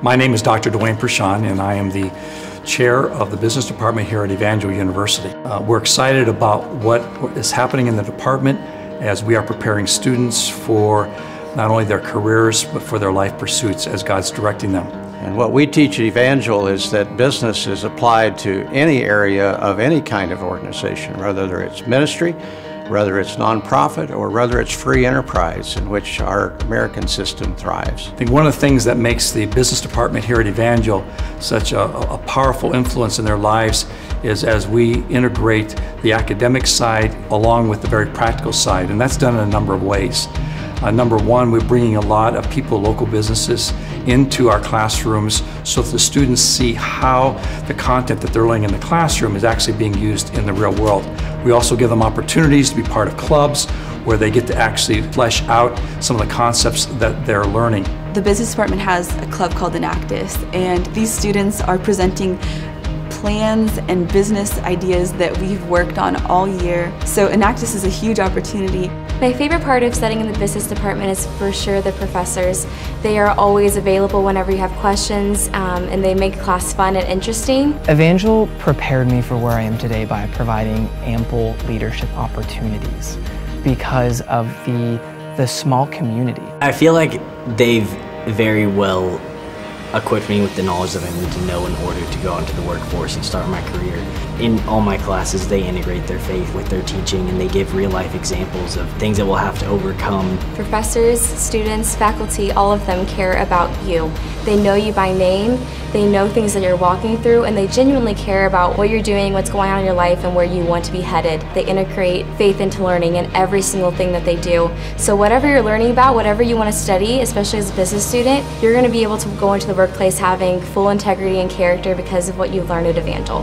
My name is Dr. Dwayne Prashan, and I am the chair of the business department here at Evangel University. Uh, we're excited about what is happening in the department as we are preparing students for not only their careers but for their life pursuits as God's directing them. And what we teach at Evangel is that business is applied to any area of any kind of organization, whether it's ministry, whether it's nonprofit or whether it's free enterprise in which our American system thrives. I think one of the things that makes the business department here at Evangel such a, a powerful influence in their lives is as we integrate the academic side along with the very practical side, and that's done in a number of ways. Uh, number one, we're bringing a lot of people, local businesses, into our classrooms so that the students see how the content that they're learning in the classroom is actually being used in the real world. We also give them opportunities to be part of clubs where they get to actually flesh out some of the concepts that they're learning. The business department has a club called Enactus, and these students are presenting plans and business ideas that we've worked on all year. So Enactus is a huge opportunity. My favorite part of studying in the business department is for sure the professors. They are always available whenever you have questions um, and they make class fun and interesting. Evangel prepared me for where I am today by providing ample leadership opportunities because of the, the small community. I feel like they've very well equipped me with the knowledge that I need to know in order to go into the workforce and start my career. In all my classes, they integrate their faith with their teaching and they give real life examples of things that we'll have to overcome. Professors, students, faculty, all of them care about you. They know you by name, they know things that you're walking through, and they genuinely care about what you're doing, what's going on in your life, and where you want to be headed. They integrate faith into learning in every single thing that they do. So whatever you're learning about, whatever you want to study, especially as a business student, you're going to be able to go into the workplace having full integrity and character because of what you've learned at Evangel.